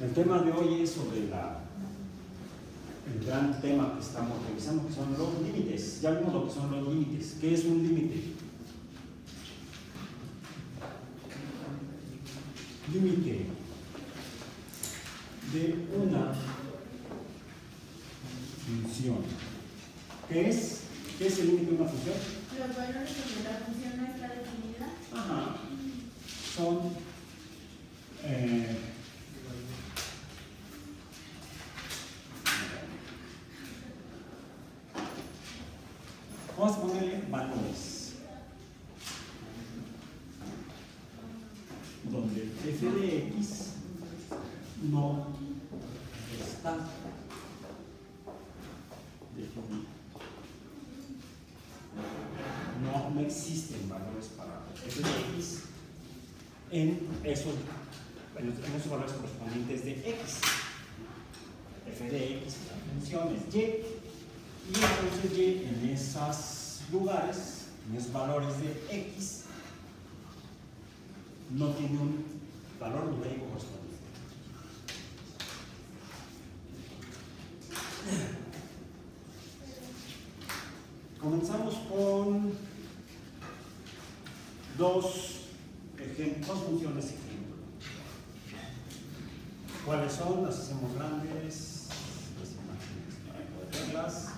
El tema de hoy es sobre la, el gran tema que estamos revisando, que son los límites. Ya vimos lo que son los límites. ¿Qué es un límite? Límite de una función. ¿Qué es? ¿Qué es el límite de una función? Los valores donde la función no está definida. Ajá. Son eh, vamos a ponerle valores donde f de x no está definido no, no existen valores para f de x en esos, en esos valores correspondientes de x. f de x, la función es y, y entonces y en esos lugares, en esos valores de x, no tiene un valor numérico correspondiente. Comenzamos con dos ejemplos, dos funciones ejemplo. ¿Cuáles son? Las hacemos grandes, las imágenes para poder verlas.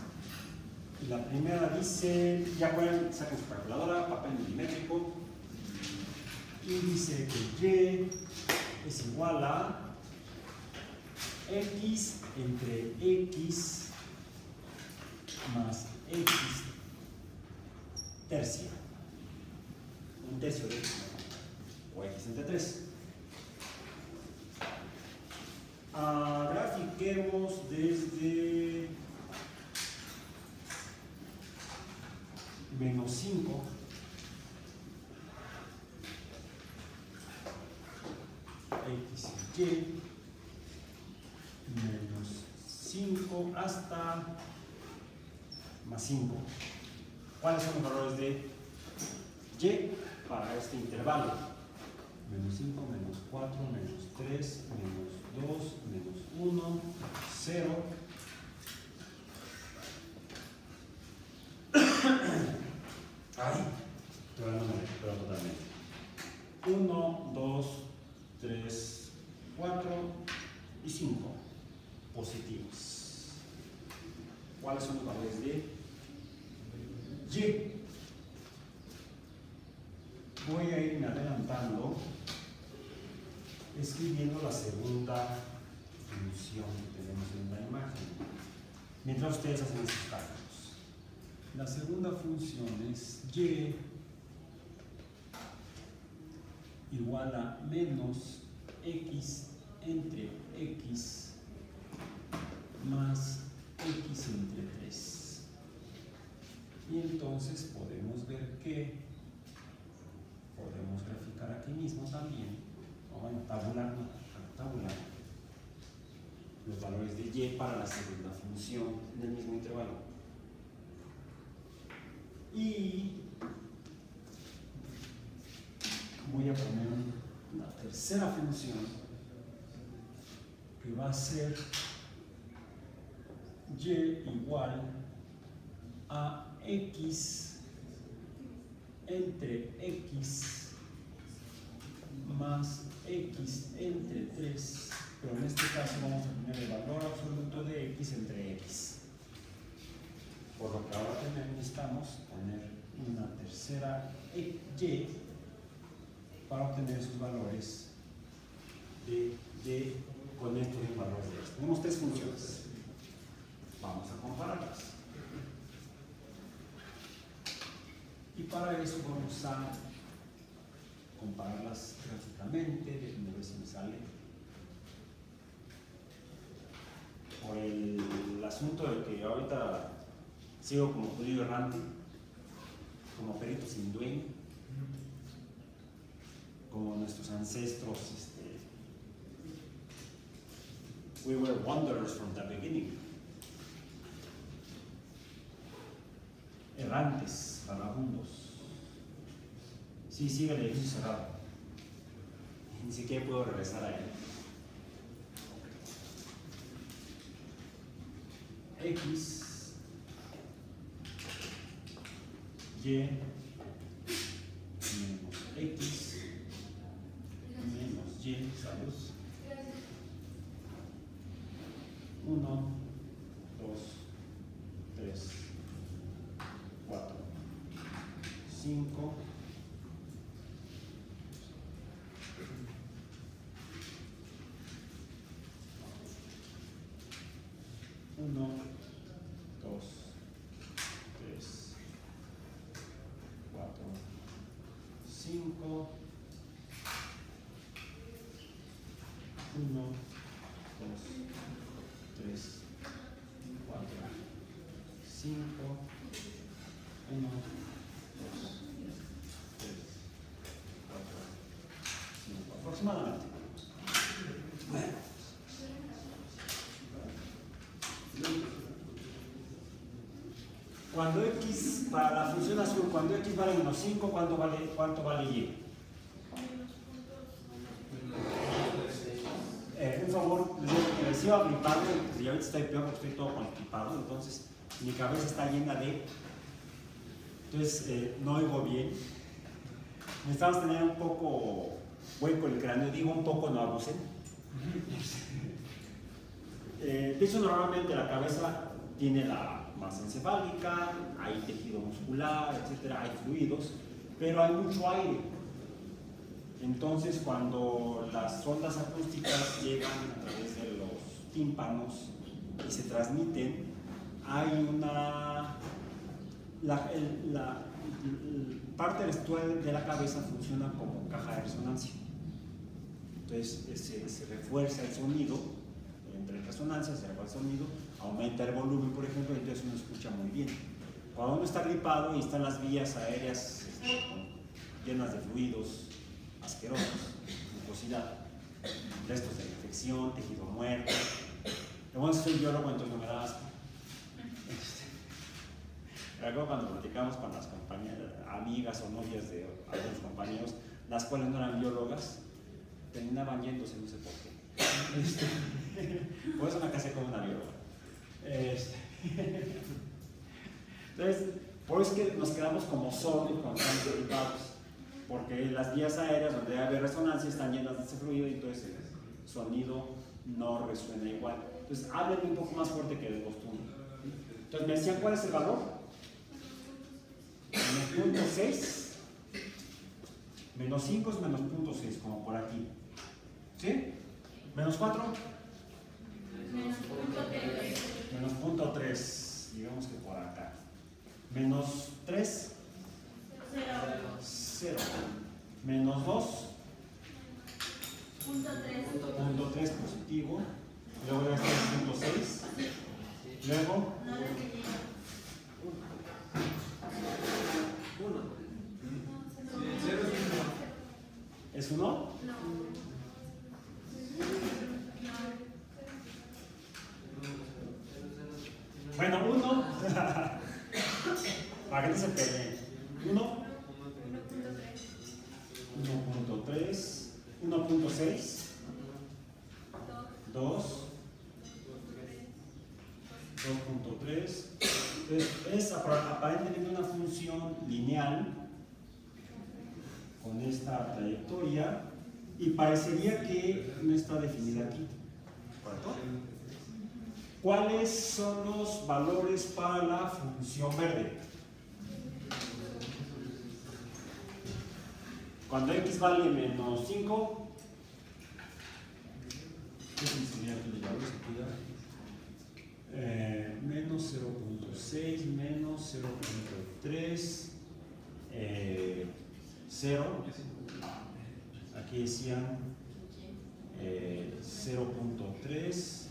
Y la primera dice, ya pueden, saquen su calculadora, papel milimétrico, y dice que y es igual a x entre x más x tercia. Un tercio de x, ¿no? o x entre 3. Ah, grafiquemos desde menos 5 x menos 5 hasta más 5. ¿Cuáles son los valores de y para este intervalo? Menos 5, menos 4, menos 3, menos 2, menos 1, 0. Ay, todavía no me recupero totalmente. 1, 2, 3, 4 y 5 positivos. ¿Cuáles son los valores de y? Voy a irme adelantando escribiendo la segunda función que tenemos en la imagen. Mientras ustedes hacen estos cálculos. La segunda función es y igual a menos x entre x más x entre 3. Y entonces podemos ver que podemos graficar aquí mismo también, o bueno, tabular, los valores de y para la segunda función en el mismo intervalo. Y voy a poner una tercera función que va a ser y igual a x entre x más x entre 3, pero en este caso vamos a tener el valor absoluto de x entre x. Por lo que ahora necesitamos poner una tercera y para obtener esos valores de, de con estos valores de. Tenemos tres funciones. Vamos a compararlas. Y para eso vamos a compararlas gráficamente, déjenme ver si me sale. Por el, asunto de que ahorita Sigo como judío errante, como perito sin dueño, como nuestros ancestros. Este, we were wanderers from the beginning. Errantes, vagabundos. Sí, sigue el edificio cerrado. Ni siquiera puedo regresar a él. X Y, menos X, menos Y, salud. 1, 2, 3, 4, 5, 1, 2, 3, 4, 5, 1, 2, 3, 4, 5, aproximadamente. Cuando x, para la función azul, cuando x vale menos 5, ¿cuánto vale, cuánto vale y? Digo que les iba gripando, y ahorita estoy peor porque estoy todo constipado, entonces mi cabeza está llena de... Entonces eh, no oigo bien. Necesitamos tener un poco hueco el cráneo, digo un poco, no abusen. Eh, de hecho, normalmente la cabeza tiene la masa encefálica, hay tejido muscular, etcétera, hay fluidos, pero hay mucho aire. Entonces, cuando las ondas acústicas llegan a través de los tímpanos y se transmiten, hay una. La, el- la- parte de la cabeza funciona como caja de resonancia. Entonces, se, se refuerza el sonido, entre resonancias, se refuerza el sonido, aumenta el volumen, por ejemplo, y entonces uno escucha muy bien. Cuando uno está gripado y están las vías aéreas este, llenas de fluidos asquerosos, mucosidad, restos de infección, tejido muerto. Lo bueno es que soy biólogo, entonces no me da asco. Este, Recuerdo cuando platicamos con las compañeras, amigas o novias de algunos compañeros, las cuales no eran biólogas, terminaban yéndose, no sé por qué. Este, por eso me casé con una bióloga. Este, entonces, por eso es que nos quedamos como sordos cuando estamos gripados, porque las vías aéreas donde hay resonancia están llenas de ese fluido y entonces el sonido no resuena igual. Entonces, háblenme un poco más fuerte que de costumbre. Entonces, me decían cuál es el valor. Menos punto 6. Menos 5 es menos punto 6, como por aquí. ¿Sí? Menos 4. Menos punto. Menos punto 3, digamos que por acá. Menos 3, Cero. 0. Menos 2, Punto tres. punto 3 positivo. Luego debe estar punto 6. Luego, No definido. ¿es 1? No. Bueno, 1. Para que no se peleen. 1, Uno punto tres. 1.3, 1.6, 2, 2.3. Entonces, es apa- aparentemente una función lineal con esta trayectoria y parecería que no está definida aquí. ¿Cuáles son los valores para la función verde? Cuando x vale menos 5, ¿qué sería aquí los valores? Eh, menos 0.6, menos 0.3, eh, 0. Aquí decían eh, 0.3,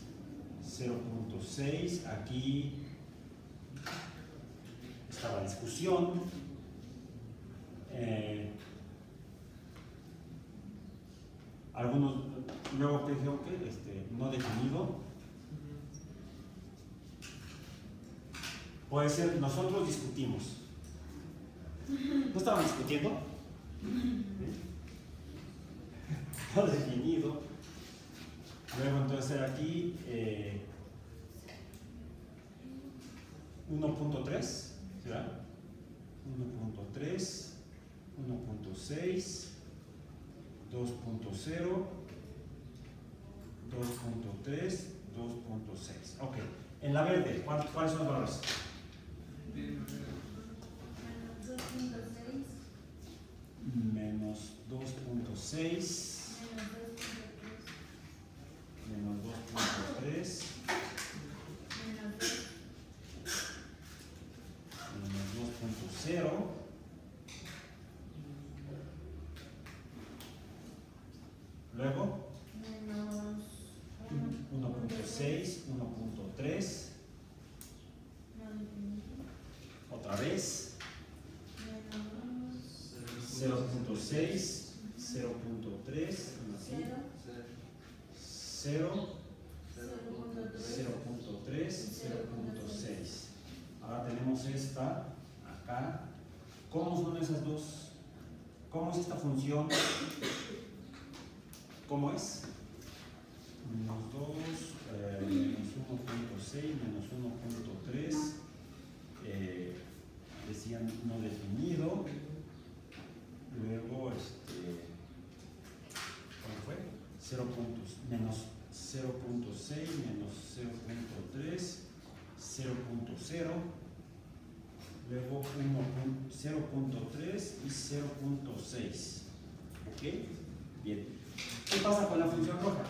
0.6. Aquí estaba discusión. Eh, algunos luego te dijeron que este, no definido. Puede ser, nosotros discutimos. ¿No estaban discutiendo? No definido. Luego entonces aquí eh, 1.3, ¿será? 1.3, 1.6, 2.0, 2.3, 2.6. Ok. En la verde, ¿cuál- ¿cuáles son los valores? Menos 2.6. Menos 2.6, Menos 2.3. menos 2.3, menos 2.0, luego Menos 1.6, 1.3, otra vez, 0.6, 0.3, así, 0, 0.3, 0.6. Ahora tenemos esta acá. ¿Cómo son esas dos? ¿Cómo es esta función? ¿Cómo es? Menos 2, eh, menos 1.6, menos 1.3. eh, decían no definido. Luego, este, ¿cuál fue? 0 puntos, menos 0.6, menos 0.3, 0.0, luego 1 0.3 y 0.6. ¿Ok? Bien. ¿Qué pasa con la función roja?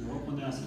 Lo voy a poner así.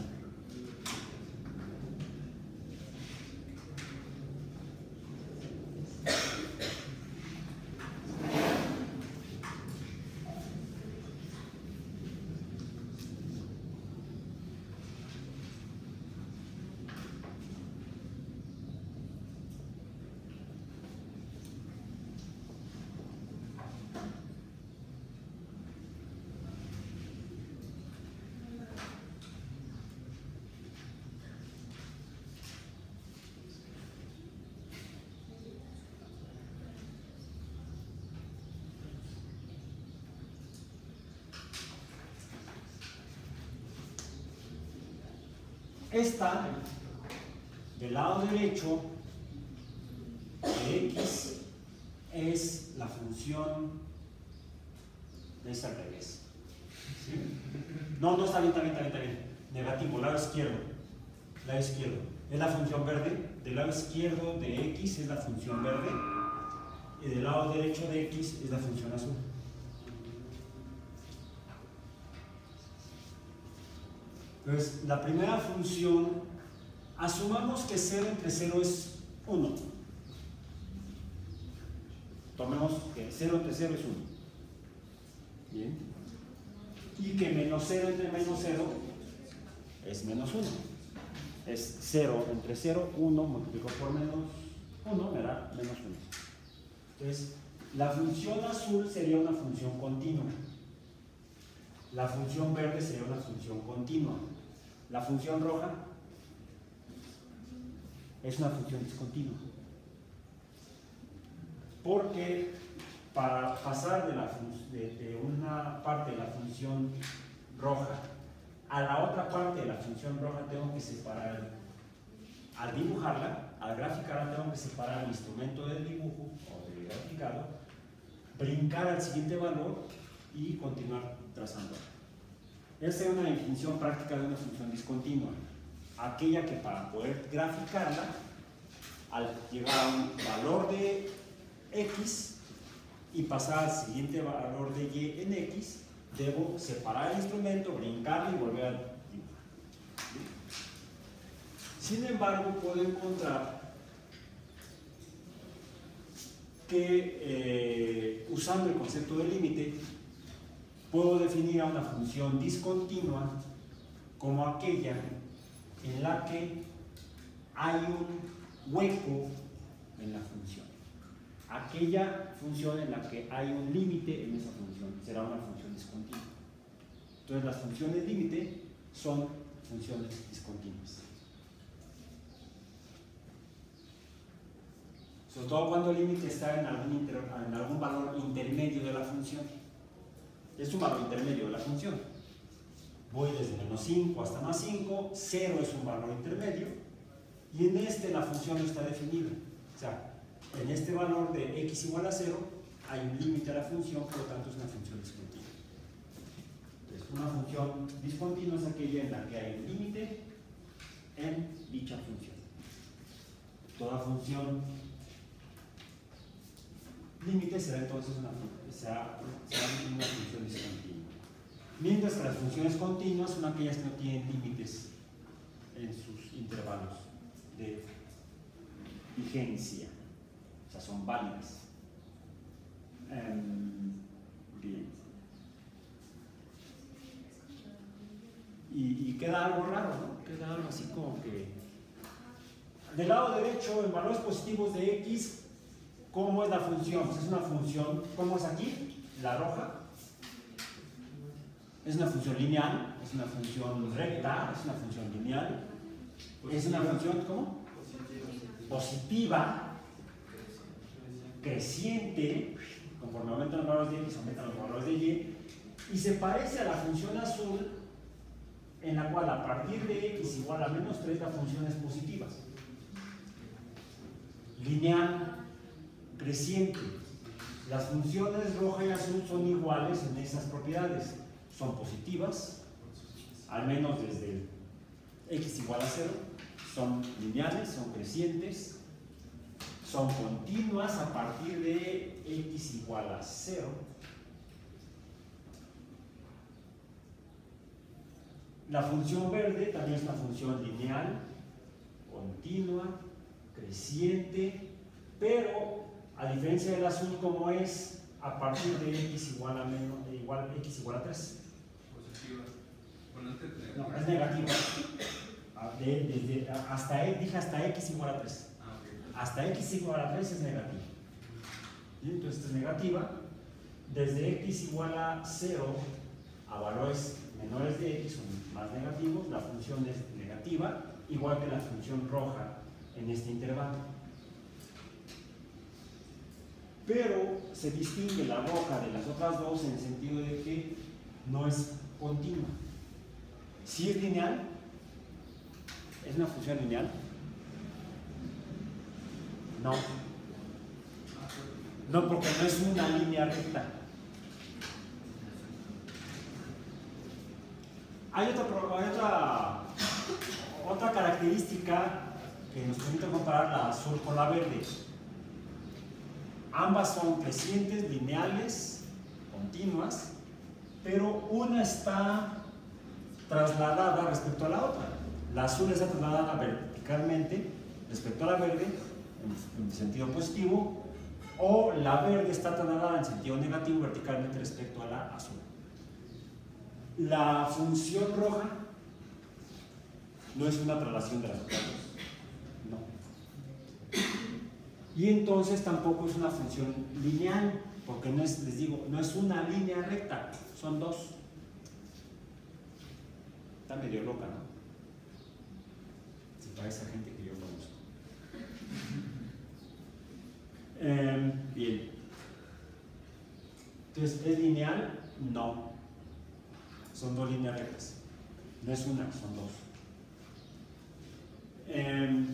Esta, del lado derecho de x, es la función, es al revés. No, no está bien, está bien, está bien, está bien. Negativo, lado izquierdo. Lado izquierdo. Es la función verde. Del lado izquierdo de x es la función verde. Y del lado derecho de x es la función azul. Entonces, la primera función, asumamos que 0 entre 0 es 1. Tomemos que 0 entre 0 es 1. Bien. Y que menos 0 entre menos 0 es menos 1. Es 0 entre 0, 1 multiplicado por menos 1 me da menos 1. Entonces, la función azul sería una función continua. La función verde sería una función continua. La función roja es una función discontinua. Porque para pasar de, una parte de la función roja a la otra parte de la función roja tengo que separar, al dibujarla, al graficarla tengo que separar el instrumento del dibujo o del graficado, brincar al siguiente valor y continuar trazando. Esa es una definición práctica de una función discontinua. Aquella que para poder graficarla, al llegar a un valor de x y pasar al siguiente valor de y en x, debo separar el instrumento, brincarlo y volver a dibujar. Sin embargo, puedo encontrar que eh, usando el concepto de límite, puedo definir a una función discontinua como aquella en la que hay un hueco en la función. Aquella función en la que hay un límite en esa función será una función discontinua. Entonces las funciones límite son funciones discontinuas. Sobre todo cuando el límite está en algún, en algún valor intermedio de la función. Es un valor intermedio de la función. Voy desde menos 5 hasta más 5, 0 es un valor intermedio, y en este la función no está definida. O sea, en este valor de x igual a 0 hay un límite a la función, por lo tanto es una función discontinua. Entonces, una función discontinua es aquella en la que hay un límite en dicha función. Toda función límite será entonces una, será, será una función discontinua. Mientras que las funciones continuas son aquellas que no tienen límites en sus intervalos de vigencia, o sea, son válidas. Em, bien. Y, y queda algo raro, ¿no? Queda algo así como que. Del lado derecho, en valores positivos de x, ¿cómo es la función? Pues es una función, ¿cómo es aquí? La roja. Es una función lineal, es una función recta, es una función lineal. Es una función, ¿cómo? Positiva, creciente, conforme aumentan los valores de x, aumentan los valores de y, y se parece a la función azul, en la cual a partir de x igual a menos 3 la función es positiva. Lineal, creciente. Las funciones roja y azul son iguales en esas propiedades. Son positivas, al menos desde x igual a 0. Son lineales, son crecientes, son continuas a partir de x igual a 0. La función verde también es una función lineal, continua, creciente, pero a diferencia del azul como es a partir de x igual a menos igual x igual a 3. Positiva. Bueno, este No, es negativa. Ah, de- hasta e- dije hasta x igual a 3. Ah. Hasta x igual a 3 es negativa. ¿Sí? Entonces esta es negativa. Desde x igual a 0 a valores menores de x son más negativos, la función es negativa, igual que la función roja en este intervalo. Pero se distingue la roja de las otras dos en el sentido de que no es continua. Si es lineal, es una función lineal, no. No, porque no es una línea recta. Hay otra, otra característica que nos permite comparar la azul con la verde. Ambas son crecientes, lineales, continuas, pero una está trasladada respecto a la otra. La azul está trasladada verticalmente respecto a la verde en, en sentido positivo, o la verde está trasladada en sentido negativo verticalmente respecto a la azul. La función roja no es una traslación de las otras dos. No. Y entonces tampoco es una función lineal, porque no es, les digo, no es una línea recta, son dos. Está medio loca, ¿no? Se parece a gente que yo conozco. Em, bien. Entonces, ¿es lineal? No. Son dos líneas rectas. No es una, son dos. Em,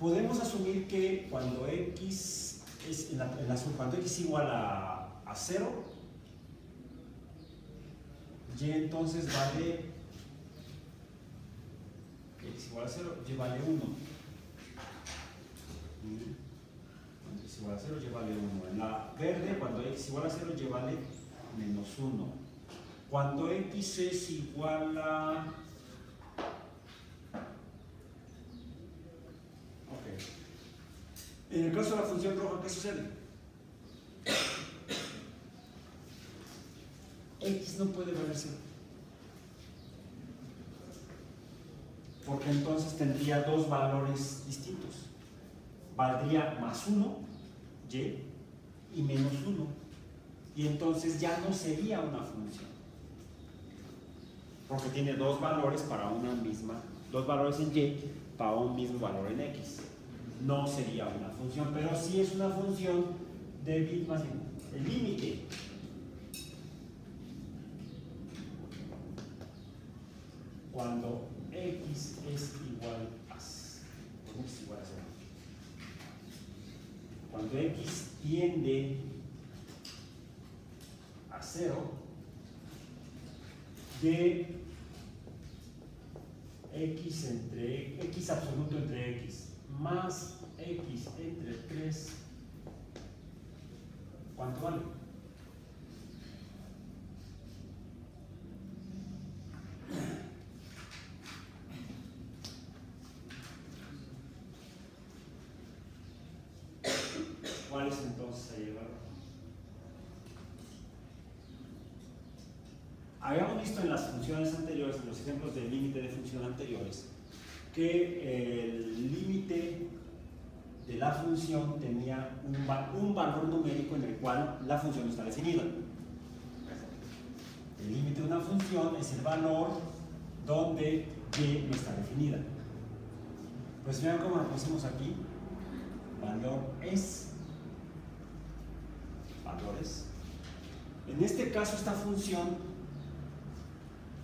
podemos asumir que cuando x es en la, en la cuando x igual a, a 0, y entonces vale x igual a 0, y vale 1. Cuando x igual a 0, y vale 1. En la verde, cuando x igual a 0, y vale menos 1. Cuando x es igual a... Ok. En el caso de la función roja, ¿qué sucede? X no puede valer 0. Porque entonces tendría dos valores distintos. Valdría más 1, y, y menos 1. Y entonces ya no sería una función. Porque tiene dos valores para una misma, dos valores en y para un mismo valor en x. no sería una función, pero sí es una función de bit más bien, el límite. Cuando x es igual a, es igual a cero. Cuando x tiende a cero, de x entre x absoluto entre x más x entre 3 ¿cuánto vale? ¿Cuál es entonces el valor? Habíamos visto en las funciones anteriores, en los ejemplos de límite de función anteriores, que el límite de la función tenía un, un valor numérico en el cual la función está definida. El límite de una función es el valor donde y no está definida. Pues vean cómo lo pusimos aquí. Valor es. Valores. En este caso, esta función,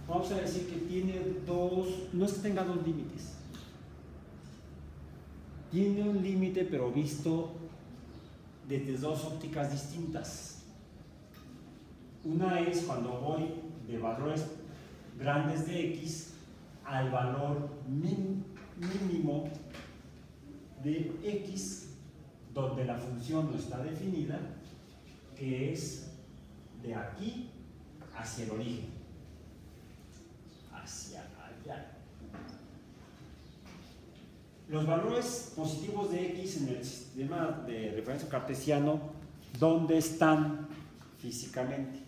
vamos a decir que tiene dos, no es que tenga dos límites. Tiene un límite, pero visto desde dos ópticas distintas. Una es cuando voy de valores grandes de x al valor mínimo de x, donde la función no está definida, que es de aquí hacia el origen, hacia allá. Los valores positivos de x en el sistema de referencia cartesiano, ¿dónde están físicamente?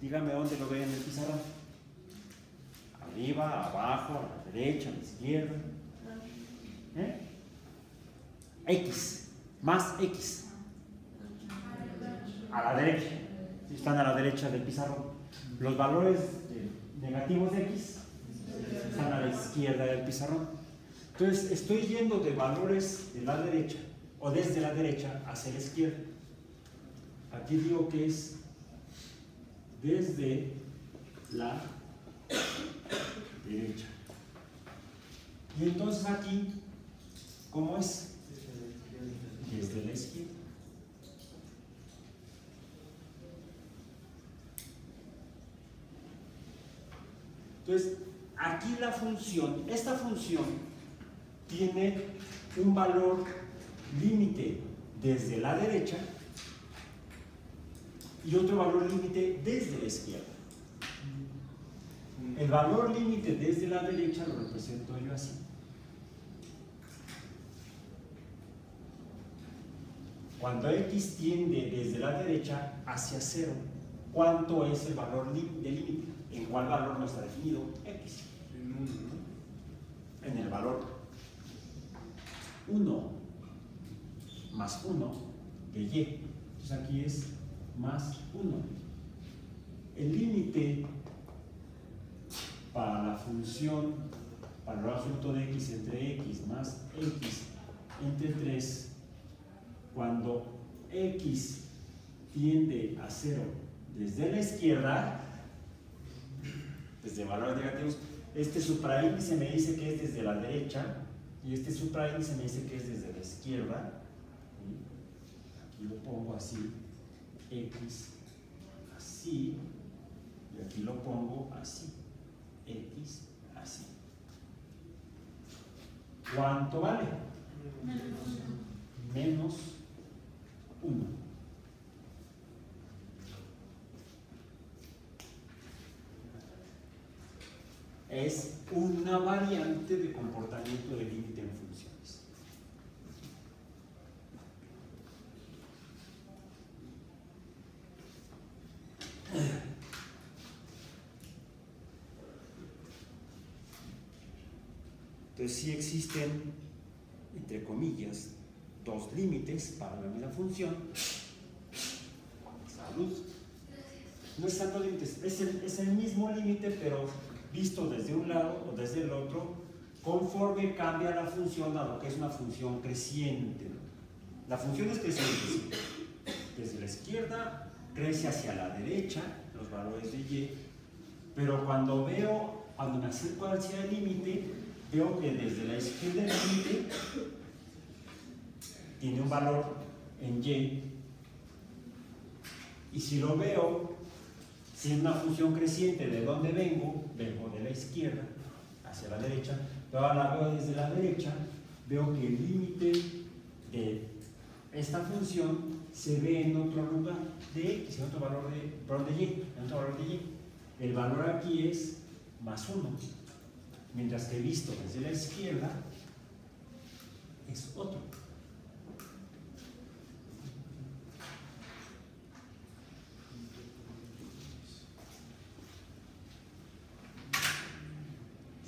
Dígame dónde lo ven en el pizarrón. Arriba, abajo, a la derecha, a la izquierda. ¿Eh? X, más X. A la derecha. Están a la derecha del pizarrón. Los valores eh, negativos de X están a la izquierda del pizarrón. Entonces, estoy yendo de valores de la derecha o desde la derecha hacia la izquierda. Aquí digo que es desde la derecha. Y entonces aquí, ¿cómo es? Desde la izquierda. Entonces, aquí la función, esta función tiene un valor límite desde la derecha y otro valor límite desde la izquierda. El valor límite desde la derecha lo represento yo así. Cuando x tiende desde la derecha hacia cero, ¿cuánto es el valor de límite? ¿En cuál valor no está definido? x. En el valor 1 más 1 de y. Entonces aquí es más 1. El límite para la función, para el absoluto de x entre x más x entre 3, cuando x tiende a 0 desde la izquierda, desde valores negativos, este supraíndice me dice que es desde la derecha y este supraíndice me dice que es desde la izquierda. Aquí lo pongo así, x así, y aquí lo pongo así, x así. ¿Cuánto vale? Menos 1. Es una variante de comportamiento de límite en funciones. Entonces sí existen, entre comillas, dos límites para la misma función. Salud. No están dos límites, es el, es el mismo límite, pero visto desde un lado o desde el otro, conforme cambia la función a lo que es una función creciente. La función es creciente. Desde la izquierda crece hacia la derecha los valores de y, pero cuando veo, cuando me acerco hacia el límite, veo que desde la izquierda el límite tiene un valor en y. Y si lo veo, si es una función creciente, ¿de dónde vengo? Vengo de la izquierda hacia la derecha, pero ahora veo desde la derecha, veo que el límite de esta función se ve en otro lugar de x, en otro valor de, de y, en otro valor de y. El valor aquí es más 1, mientras que visto desde la izquierda es otro.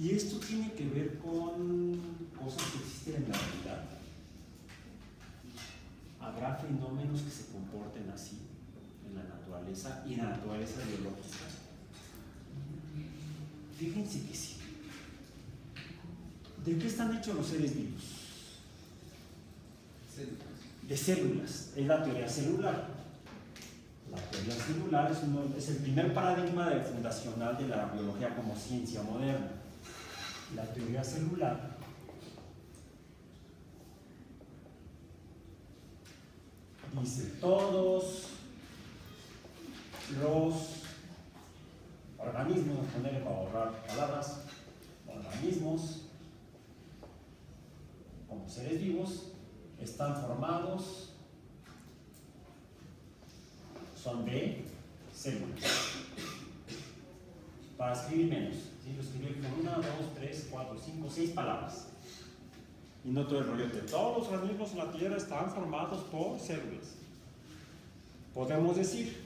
Y esto tiene que ver con cosas que existen en la realidad. Habrá fenómenos que se comporten así en la naturaleza y en la naturaleza biológica. Fíjense que sí. ¿De qué están hechos los seres vivos? De células. Es la teoría celular. La teoría celular es, uno, es el primer paradigma fundacional de la biología como ciencia moderna. La teoría celular dice todos los organismos, voy a poner para ahorrar palabras, organismos como seres vivos están formados, son de células. Para escribir menos, ¿sí? lo escribí con una, dos, tres, cuatro, cinco, seis palabras. Y no todo el rollo de todos los organismos en la Tierra están formados por células. Podemos decir,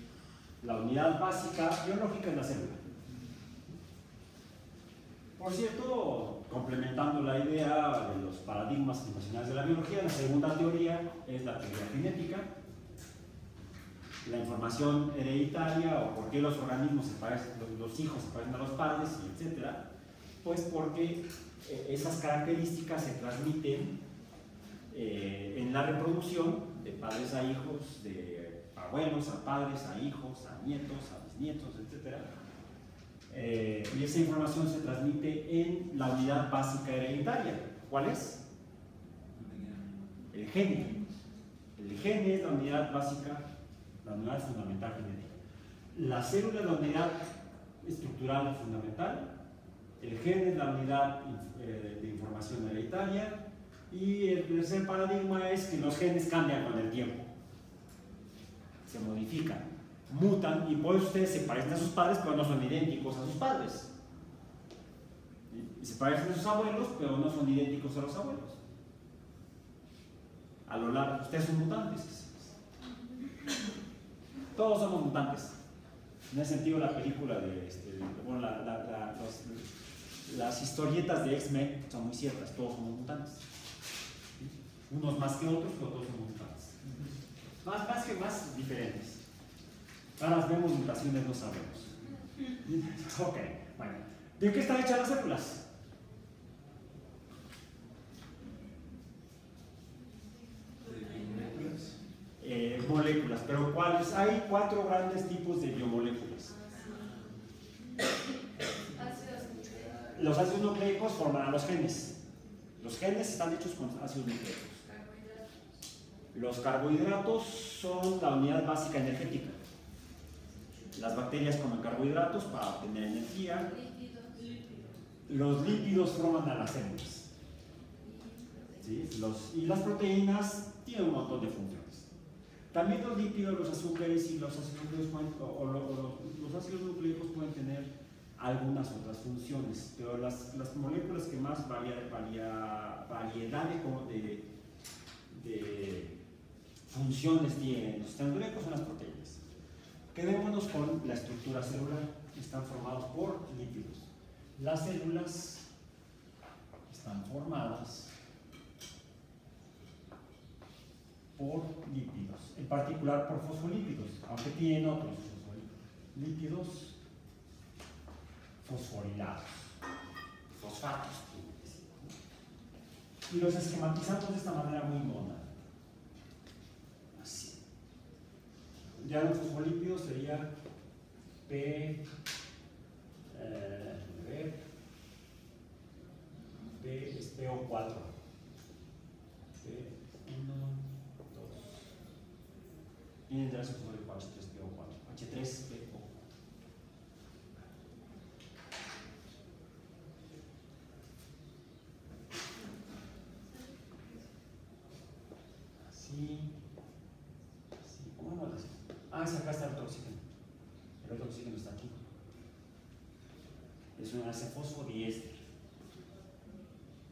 la unidad básica biológica es la célula. Por cierto, complementando la idea de los paradigmas fundacionales de la biología, la segunda teoría es la teoría genética, la información hereditaria o por qué los organismos se parecen, los hijos se parecen a los padres, etc. Pues porque eh, esas características se transmiten eh, en la reproducción de padres a hijos, de abuelos a padres, a hijos, a nietos, a bisnietos, etc. Eh, y esa información se transmite en la unidad básica hereditaria. ¿Cuál es? El gene. El gene es la unidad básica, la unidad fundamental genética. La célula es la unidad estructural fundamental. El gen es la unidad eh, de información hereditaria. Y el tercer paradigma es que los genes cambian con el tiempo. Se modifican, mutan y por eso ustedes se parecen a sus padres, pero no son idénticos a sus padres. Se parecen a sus abuelos, pero no son idénticos a los abuelos. A lo largo, ustedes son mutantes. Todos somos mutantes. En ese sentido, la película de, este, bueno, las historietas de X-Men son muy ciertas, todos somos mutantes. Unos más que otros, pero todos somos mutantes. Más, más que más diferentes. Ahora vemos mutaciones, no sabemos. Ok, bueno. ¿De qué están hechas las células? Eh, moléculas, pero ¿cuáles? Hay cuatro grandes tipos de biomoléculas. Los ácidos nucleicos forman los genes. Los genes están hechos con ácidos nucleicos. Los carbohidratos son la unidad básica energética. Las bacterias comen carbohidratos para obtener energía. Los lípidos forman a las células. Y las proteínas tienen un montón de funciones. También los lípidos, los azúcares y los ácidos nucleicos nucleicos pueden tener algunas otras funciones, pero las, las moléculas que más varia, varia, variedad de, funciones tienen los nucleicos son las proteínas. Quedémonos con la estructura celular, están formados por lípidos. Las células están formadas por lípidos, en particular por fosfolípidos, aunque tienen otros lípidos fosforilados, fosfatos, Y los esquematizamos de esta manera muy mona. Así. Ya los fosfolípidos sería P, eh, P es PO4. P1, 2. Vienen de la fosfolípido H3PO4. H3PO. Así. Así. ¿Cómo lo haces? Ah, es acá está el otro oxígeno. El otro oxígeno está aquí. Es un enlace fosfodiéster.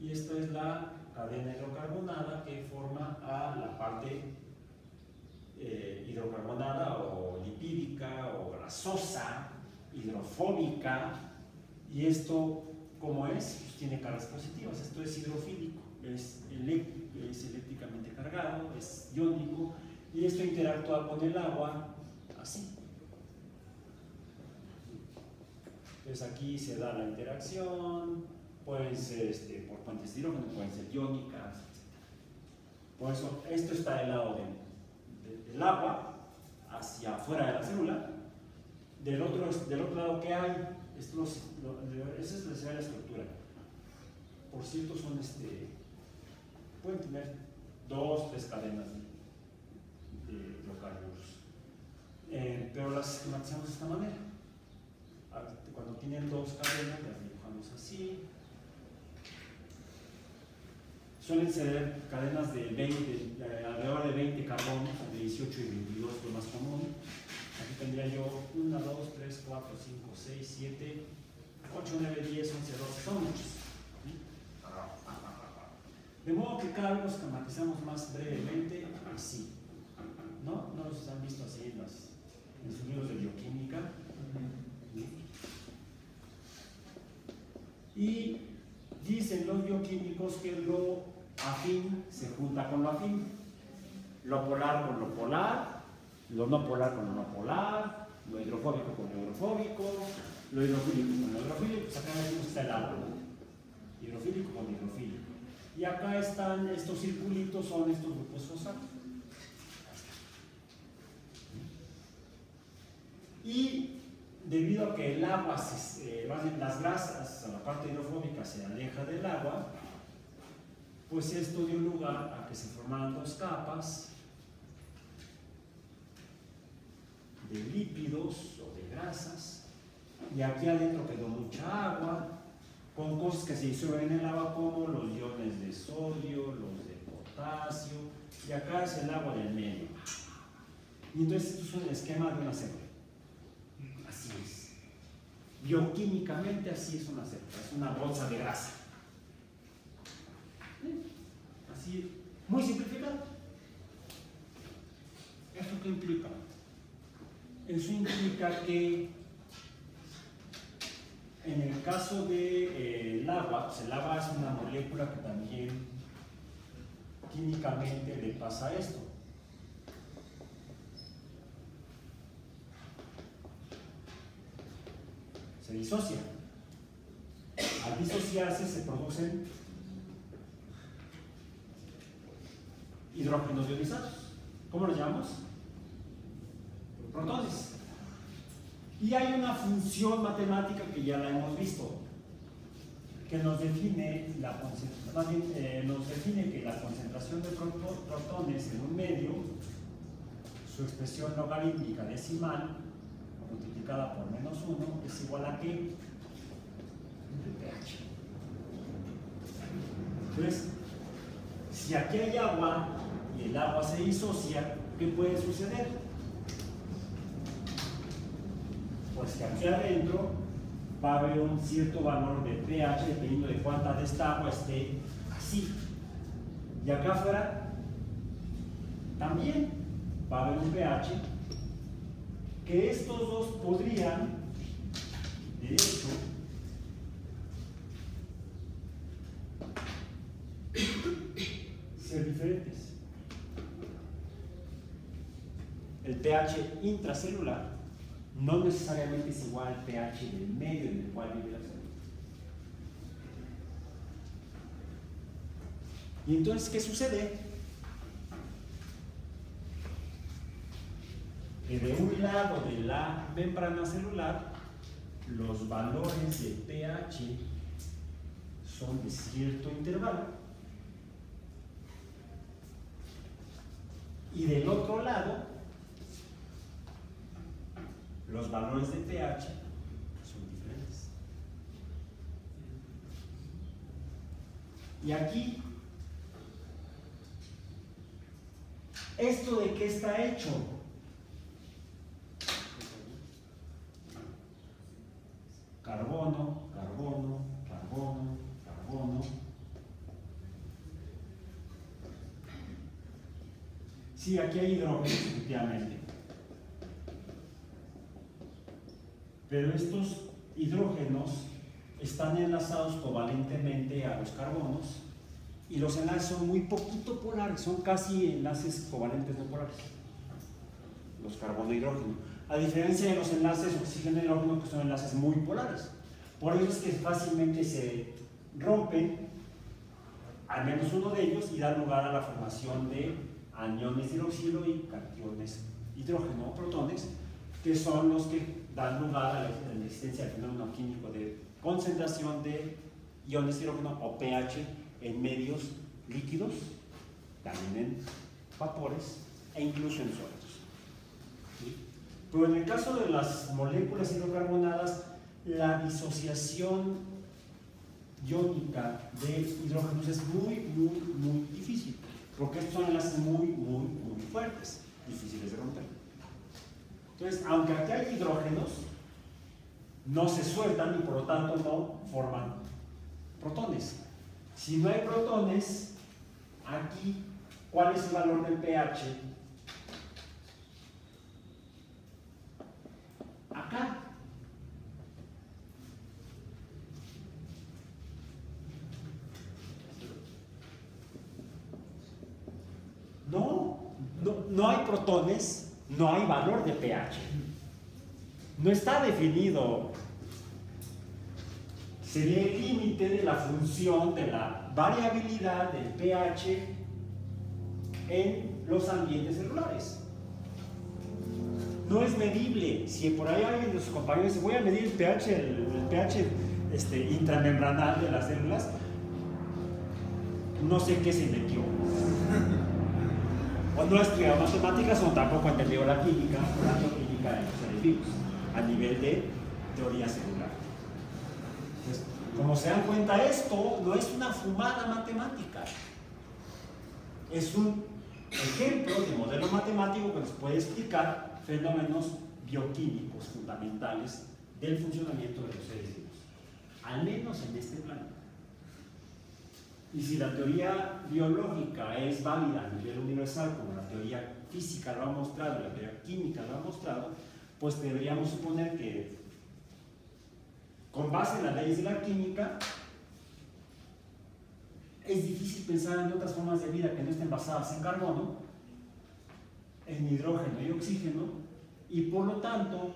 Y esto es la cadena hidrocarbonada que forma a la parte hidrocarbonada o lipídica o grasosa, hidrofóbica. Y esto, ¿cómo es? Pues tiene cargas positivas. Esto es hidrofílico, es, eléctricamente cargado, es iónico. Y esto interactúa con el agua así. Entonces aquí se da la interacción, pueden ser este, por puentes de hidrógeno, pueden ser iónicas, etc. Por eso, esto está del lado de, de, del agua, hacia afuera de la célula. Del otro, del otro lado, ¿qué hay? Esto esa es la estructura. Por cierto, son este, pueden tener dos, tres cadenas de, de. Eh, pero las esquematizamos de esta manera. Cuando tienen dos cadenas, las dibujamos así. Suelen ser cadenas de 20, de alrededor de 20 carbonos, de 18 y 22 lo más común. Aquí tendría yo 1, 2, 3, 4, 5, 6, 7, 8, 9, 10, 11, 12, son muchos. De modo que cada los esquematizamos más brevemente así. ¿No? ¿No los han visto así en, las, en de bioquímica? Y dicen los bioquímicos que lo afín se junta con lo afín, lo polar con lo polar, lo no polar con lo no polar, lo hidrofóbico con lo hidrofóbico, lo hidrofílico con lo hidrofílico, pues acá vemos está el agua, hidrofílico con hidrofílico. Y acá están estos circulitos, son estos grupos fosfatos. Y debido a que el agua, se, eh, las grasas, la parte hidrofóbica se aleja del agua, pues esto dio lugar a que se formaran dos capas de lípidos o de grasas, y aquí adentro quedó mucha agua, con cosas que se disuelven en el agua como los iones de sodio, los de potasio, y acá es el agua del medio. Y entonces esto es un esquema de una célula. Así es. Bioquímicamente así es una célula, es una bolsa de grasa. Así, muy simplificado. ¿Esto qué implica? Eso implica que en el caso del de, eh, agua, pues el agua es una molécula que también químicamente le pasa esto. Se disocia. Al disociarse se producen hidrógenos ionizados. ¿Cómo los llamamos? Protones. Y hay una función matemática que ya la hemos visto, que nos define, la, eh, nos define que la concentración de protones en un medio, su expresión logarítmica decimal, multiplicada por menos 1, es igual a qué? El pH. Entonces, si aquí hay agua el agua se disocia, ¿qué puede suceder? pues que aquí adentro va a haber un cierto valor de pH dependiendo de cuánta de esta agua esté así. Y acá afuera también va a haber un pH que estos dos podrían, de hecho, ser diferentes. El pH intracelular no necesariamente es igual al pH del medio en el cual vive la célula. Y entonces, ¿qué sucede? Que de un lado de la membrana celular, los valores de pH son de cierto intervalo. Y del otro lado, los valores de pH son diferentes. Y aquí, ¿esto de qué está hecho? Carbono, carbono, carbono, carbono. Sí, aquí hay hidrógeno, efectivamente. Pero estos hidrógenos están enlazados covalentemente a los carbonos y los enlaces son muy poquito polares, son casi enlaces covalentes no polares, los carbono-hidrógeno. A diferencia de los enlaces oxígeno-hidrógeno que son enlaces muy polares. Por eso es que fácilmente se rompen, al menos uno de ellos, y dan lugar a la formación de aniones de hidroxilo y cationes hidrógeno o protones, que son los que dan lugar a la existencia del fenómeno químico de concentración de iones hidrógeno o pH en medios líquidos, también en vapores e incluso en sólidos. Pero en el caso de las moléculas hidrocarbonadas, la disociación iónica de hidrógenos es muy, muy, muy difícil, porque son enlaces muy, muy, muy fuertes, difíciles de romper. Entonces, aunque aquí hay hidrógenos, no se sueltan y por lo tanto no forman protones. Si no hay protones, aquí, ¿cuál es el valor del pH? Acá. No, no, no hay protones, no hay valor de pH. No está definido. Sería el límite de la función de la variabilidad del pH en los ambientes celulares. No es medible. Si por ahí alguien de sus compañeros dice, voy a medir el pH, el, pH este, intramembranal de las células, no sé qué se metió. O no ha estudiado matemáticas o tampoco ha entendido la química, la química de los seres vivos, a nivel de teoría celular. Pues, como se dan cuenta, esto no es una fumada matemática. Es un ejemplo de modelo matemático que nos puede explicar fenómenos bioquímicos fundamentales del funcionamiento de los seres vivos, al menos en este planeta. Y si la teoría biológica es válida a nivel universal, como la teoría física lo ha mostrado, la teoría química lo ha mostrado, pues deberíamos suponer que con base en las leyes de la química, es difícil pensar en otras formas de vida que no estén basadas en carbono, en hidrógeno y oxígeno, y por lo tanto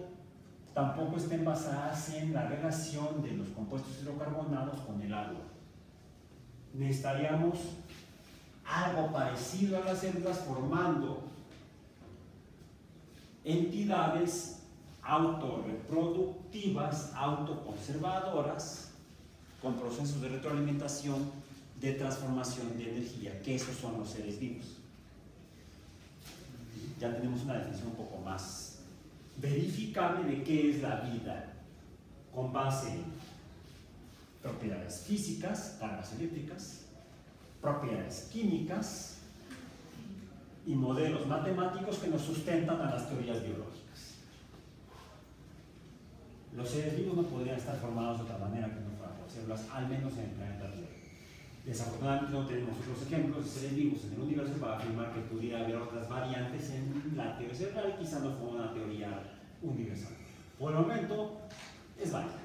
tampoco estén basadas en la relación de los compuestos hidrocarbonados con el agua necesitaríamos algo parecido a las células formando entidades autorreproductivas, autoconservadoras, con procesos de retroalimentación, de transformación de energía, que esos son los seres vivos. Ya tenemos una definición un poco más verificable de qué es la vida, con base propiedades físicas, cargas eléctricas, propiedades químicas y modelos matemáticos que nos sustentan a las teorías biológicas. Los seres vivos no podrían estar formados de otra manera que no fueran por células, al menos en el planeta Tierra. Desafortunadamente no tenemos otros ejemplos de seres vivos en el universo para afirmar que pudiera haber otras variantes en la teoría cerebral y quizá no fue una teoría universal. Por el momento es válida.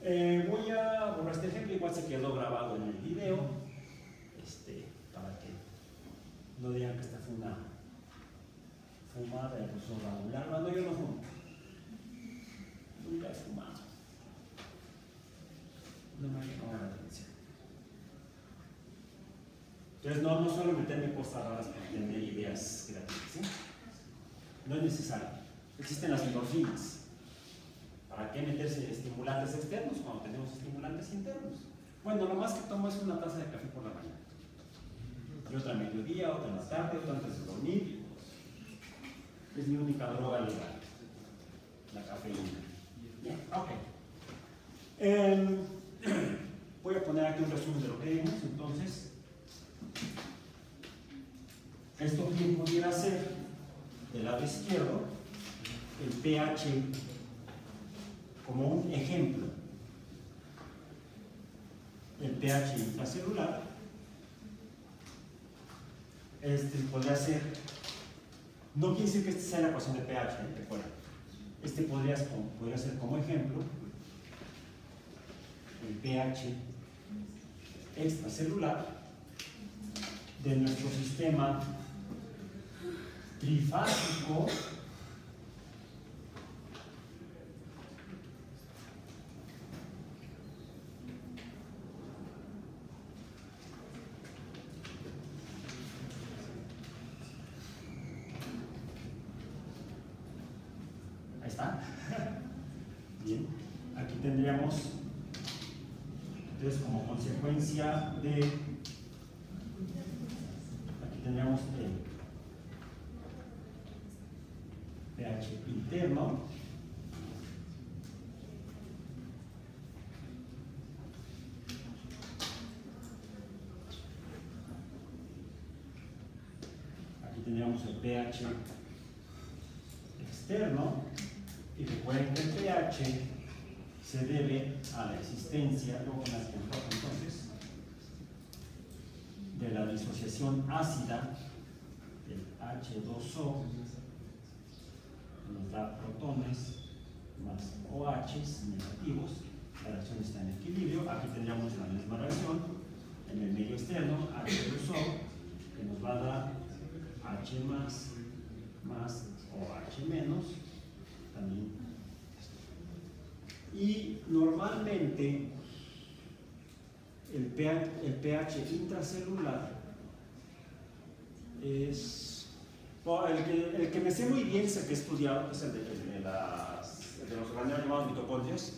Eh, voy a borrar este ejemplo, igual se quedó grabado en el video, este, para que no digan que esta fue una fumada de regular. No, yo no fumo. Nunca he fumado. No me ha llamado la atención. Entonces no, no suelo meterme cosas raras para tener ideas creativas. No es necesario. Existen las endorfinas. ¿Para qué meterse estimulantes externos cuando tenemos estimulantes internos? Bueno, lo más que tomo es una taza de café por la mañana. Y otra a mediodía, otra en la tarde, otra antes de dormir. Es mi única droga legal. La cafeína. Bien, ok. Em, voy a poner aquí un resumen de lo que vimos. Entonces, esto bien pudiera ser del lado izquierdo el pH como un ejemplo. El pH intracelular este podría ser, no quiere decir que este sea la ecuación de pH, recuerda. Este podría, podría ser como ejemplo el pH extracelular de nuestro sistema trifásico Ahí está. Bien, aquí tendríamos entonces como consecuencia de aquí tendríamos el pH interno el pH externo y recuerden que el pH se debe a la existencia, las entonces, de la disociación ácida del H2O, nos da protones más negativos, la reacción está en equilibrio, aquí tendríamos la misma reacción, en el medio externo, H2O, que nos va a dar H más, más OH menos, también y normalmente el pH, el pH intracelular es el que, el que, me sé muy bien, el que he estudiado, es el de, el de, las, el de los organismos llamados mitocondrias.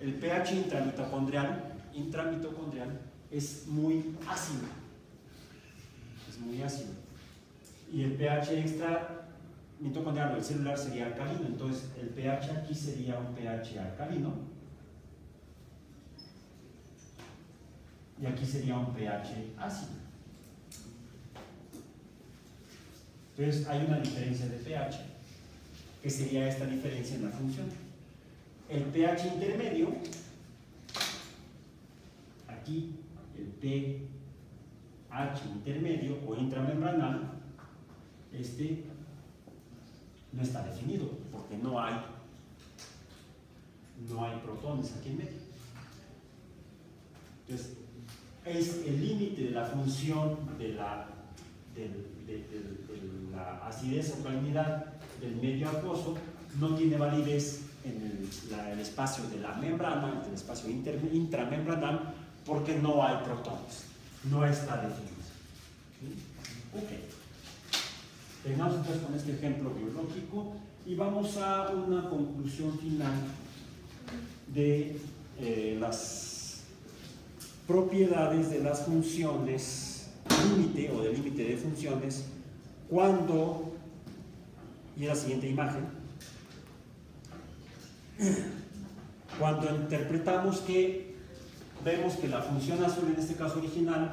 El pH intramitocondrial, intramitocondrial es muy ácido. Es muy ácido. Y el pH extra mitocondrial el celular sería alcalino, entonces el pH aquí sería un pH alcalino y aquí sería un pH ácido. Entonces hay una diferencia de pH, que sería esta diferencia en la función. El pH intermedio, aquí el pH intermedio o intramembranal, este no está definido porque no hay no hay protones aquí en medio. Entonces, es el límite de la función de la, de, la acidez o calinidad del medio acuoso, no tiene validez en el, espacio de la membrana, en el espacio inter, intramembranal, porque no hay protones, no está definido. ¿Sí? Ok. Terminamos entonces con este ejemplo biológico y vamos a una conclusión final de eh, las propiedades de las funciones límite o del límite de funciones cuando, y en la siguiente imagen, cuando interpretamos que vemos que la función azul en este caso original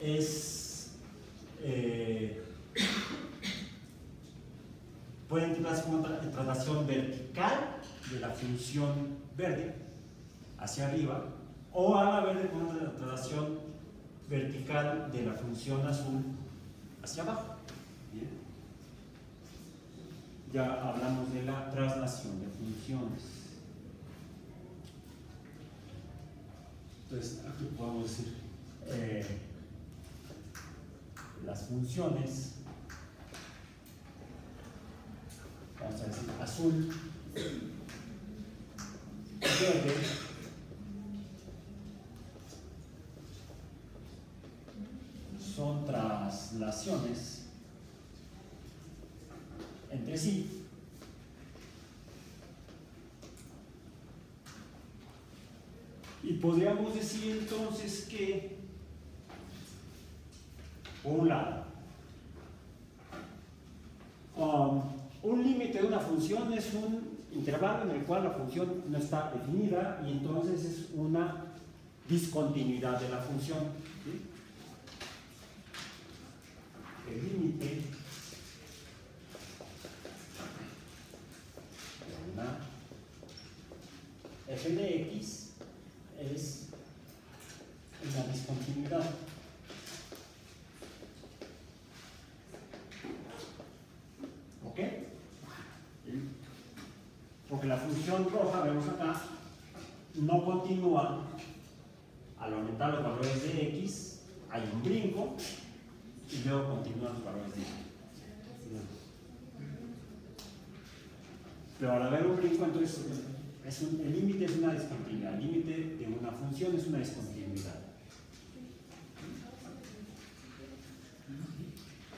es eh, puede entenderse como traslación vertical de la función verde hacia arriba o a la verde como una traslación vertical de la función azul hacia abajo. Ya hablamos de la traslación de funciones. Entonces, aquí podemos decir las funciones vamos a decir azul, verde, son que sí. Y podríamos decir entonces que, por un lado, um, un límite de una función es un intervalo en el cual la función no está definida y entonces es una discontinuidad de la función. El límite de una f de x es una discontinuidad. ¿Ok? Porque la función roja, vemos acá, no continúa al aumentar los valores de x, hay un brinco y luego continúan los valores de y. Pero al haber un brinco, entonces es un- el límite es una discontinuidad. El límite de una función es una discontinuidad.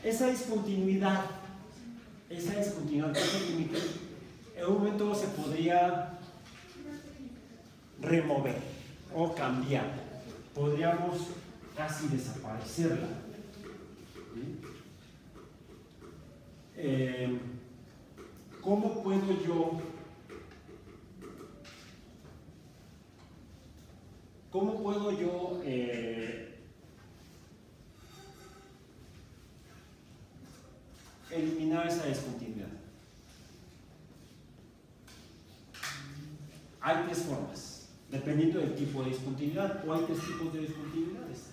Esa discontinuidad, esa discontinuidad, que es límite, en un momento se podría remover o cambiar. Podríamos casi desaparecerla. Eh, ¿Cómo puedo yo ¿Cómo puedo yo eh, eliminar esa discontinuidad? Hay tres formas, dependiendo del tipo de discontinuidad, o hay tres tipos de discontinuidades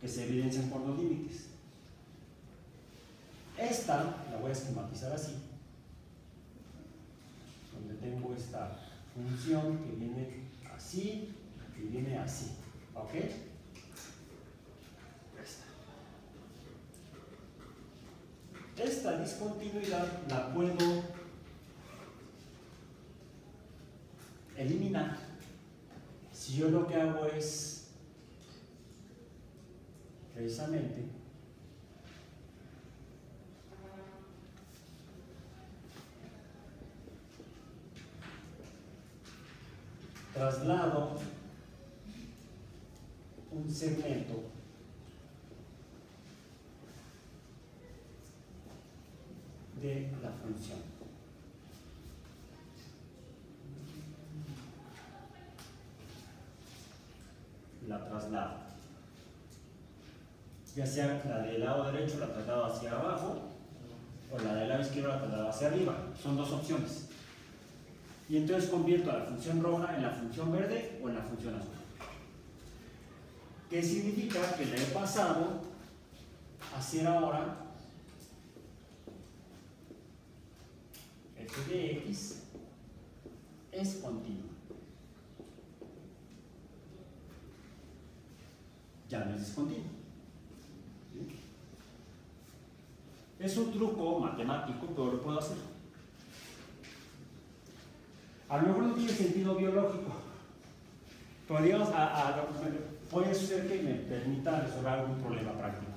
que se evidencian por los límites. Esta la voy a esquematizar así, tengo esta función que viene así y viene así, ¿ok? Esta discontinuidad la puedo eliminar si yo lo que hago es precisamente traslado un segmento de la función. La traslado. Ya sea la del lado derecho la traslado hacia abajo o la del lado izquierdo la traslado hacia arriba. Son dos opciones. Y entonces convierto a la función roja en la función verde o en la función azul. ¿Qué significa? Que le he pasado hacer ahora f de x es continuo. Ya no es discontinuo. ¿Sí? Es un truco matemático, pero lo puedo hacer. A lo mejor no tiene sentido biológico, pero digamos, a- a- ser que me permita resolver algún problema práctico.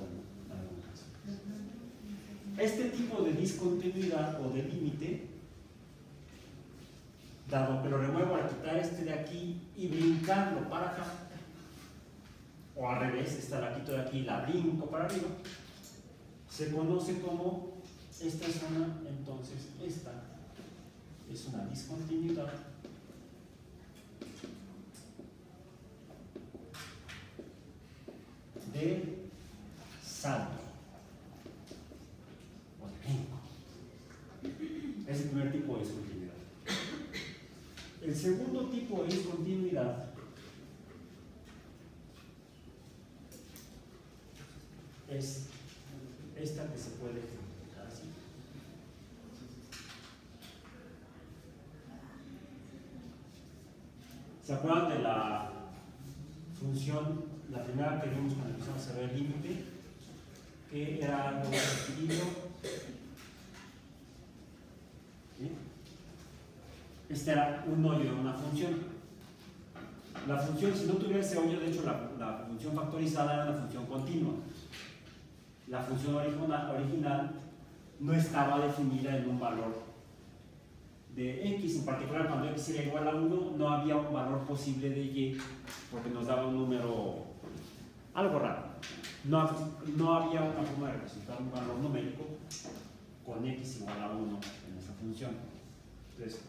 Este tipo de discontinuidad o de límite, dado que lo remuevo al quitar este de aquí y brincarlo para acá, o al revés, esta la quito de aquí y la brinco para arriba, se conoce como esta zona, entonces esta es una discontinuidad de salto o de brinco. Es el primer tipo de discontinuidad. El segundo tipo de discontinuidad es esta que se puede ejemplificar así. ¿Se acuerdan de la función, la primera que vimos cuando empezamos a ver el límite? Que era algo adquirido. ¿sí? Este era un hoyo de una función. La función, si no tuviera ese hoyo, de hecho la, función factorizada era una función continua. La función original no estaba definida en un valor de x, en particular cuando x era igual a 1, no había un valor posible de y porque nos daba un número algo raro. No, no había una forma de representar un valor numérico con x igual a 1 en esa función. Entonces,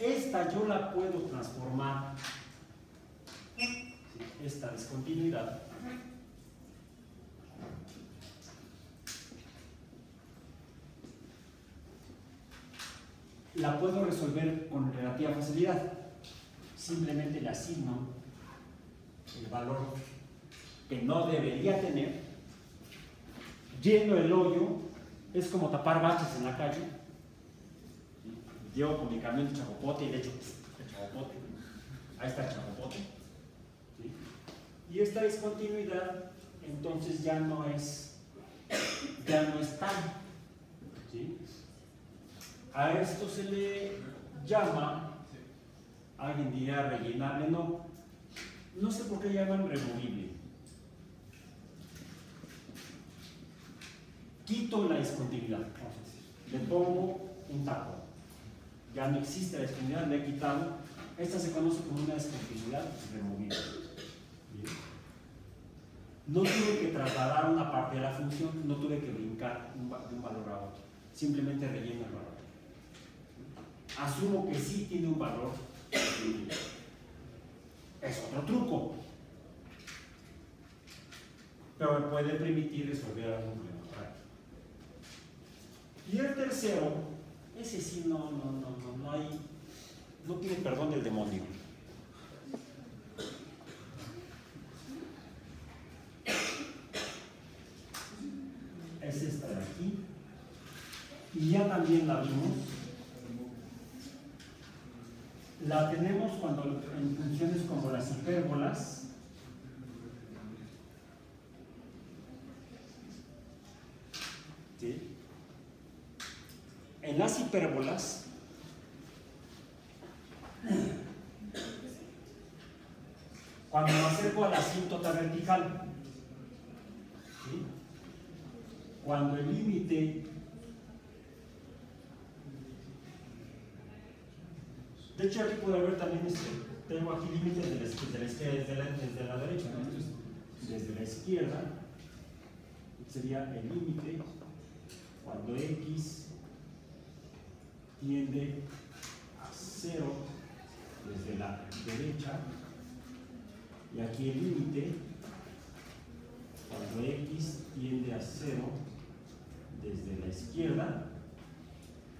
esta yo la puedo transformar, esta discontinuidad, la puedo resolver con relativa facilidad. Simplemente le asigno el valor que no debería tener, lleno el hoyo, es como tapar baches en la calle. Llevo con mi camión de chapopote y le echo el chapopote. Ahí está el chapopote. ¿sí? Y esta discontinuidad entonces ya no es, ya no es. ¿sí? A esto se le llama, alguien diría rellenable, no, no sé por qué llaman removible. Quito la discontinuidad, le pongo un tapo. Ya no existe la discontinuidad, le he quitado. Esta se conoce como una discontinuidad removible. No tuve que trasladar una parte de la función, no tuve que brincar de un valor a otro. Simplemente relleno el valor asumo que sí tiene un valor. Es otro truco. Pero me puede permitir resolver algún problema Y el tercero, ese sí no, no, no, no, no hay, no tiene perdón del demonio. Es esta de aquí. Y ya también la vimos la tenemos cuando en funciones como las hipérbolas. En las hipérbolas cuando me acerco a la asíntota vertical, cuando el límite De hecho, aquí puede haber también, este, tengo aquí límites de la, izquierda, desde la, desde la derecha, desde la izquierda. Sería el límite cuando x tiende a 0 desde la derecha. Y aquí el límite cuando x tiende a 0 desde la izquierda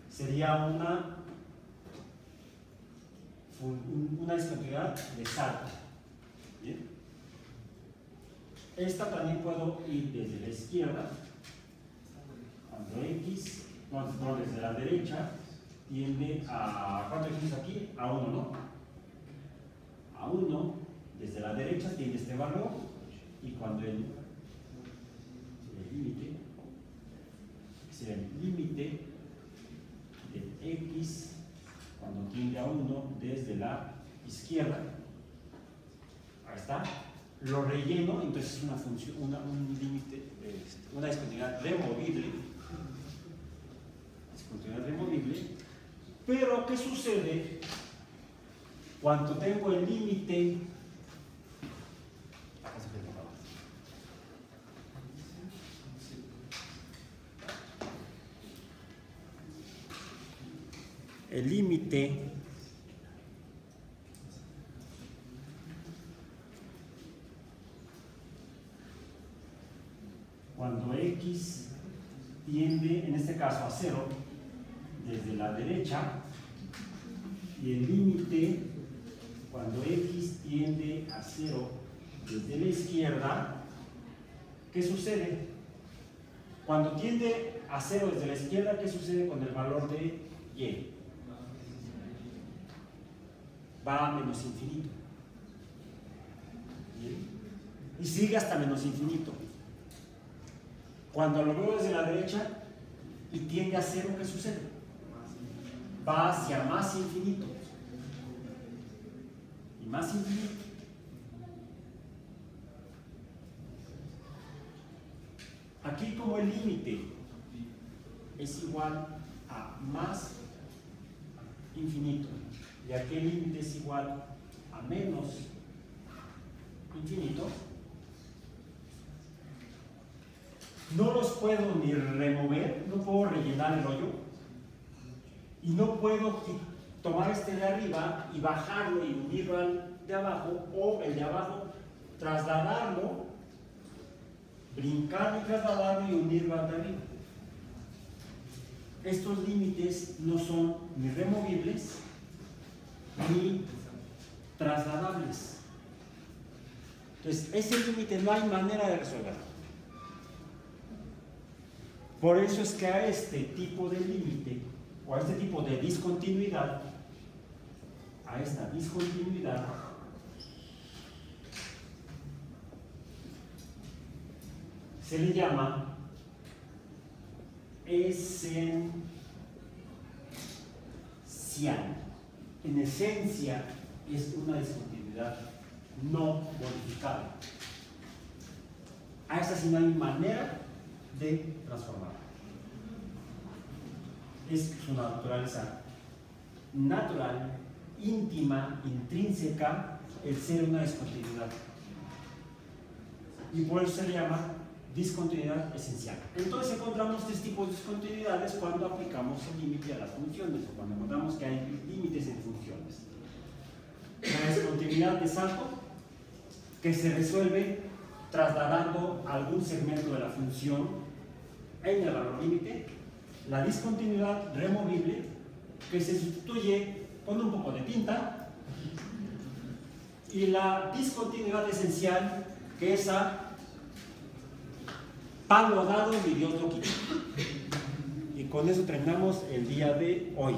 sería una una discontinuidad de salto. Esta también puedo ir desde la izquierda, cuando x, cuando desde la derecha, tiende a, ¿cuánto x aquí? A 1, ¿no? A 1, desde la derecha tiene este valor, y cuando el límite, el límite de x 1 desde la izquierda, ahí está, lo relleno, entonces es una función, una, un límite, una discontinuidad removible, discontinuidad removible, pero ¿qué sucede cuando tengo el límite el límite cuando x tiende, en este caso, a 0 desde la derecha y el límite cuando x tiende a 0 desde la izquierda, ¿qué sucede? Cuando tiende a 0 desde la izquierda, ¿qué sucede con el valor de y? va a menos infinito. Y sigue hasta menos infinito. Cuando lo veo desde la derecha y tiende a cero, ¿qué sucede? Va hacia más infinito. Y más infinito. Aquí como el límite es igual a más infinito y aquel límite es igual a menos infinito, no los puedo ni remover, no puedo rellenar el hoyo y no puedo tomar este de arriba y bajarlo y unirlo al de abajo o el de abajo trasladarlo, brincarlo y trasladarlo y unirlo al de arriba. Estos límites no son ni removibles ni trasladables. Entonces, ese límite no hay manera de resolverlo. Por eso es que a este tipo de límite o a este tipo de discontinuidad, a esta discontinuidad, se le llama esencial. En esencia es una discontinuidad no modificable. A esta sí no hay manera de transformar. Es su naturaleza natural, íntima, intrínseca, el ser una discontinuidad. Y por eso se le llama discontinuidad esencial. Entonces encontramos tres tipos de discontinuidades cuando aplicamos el límite a las funciones o cuando encontramos que hay límites en funciones. La discontinuidad de salto que se resuelve trasladando algún segmento de la función en el valor límite, la discontinuidad removible que se sustituye con un poco de tinta y la discontinuidad esencial que es a palo dado y Dios lo quita. Y con eso terminamos el día de hoy.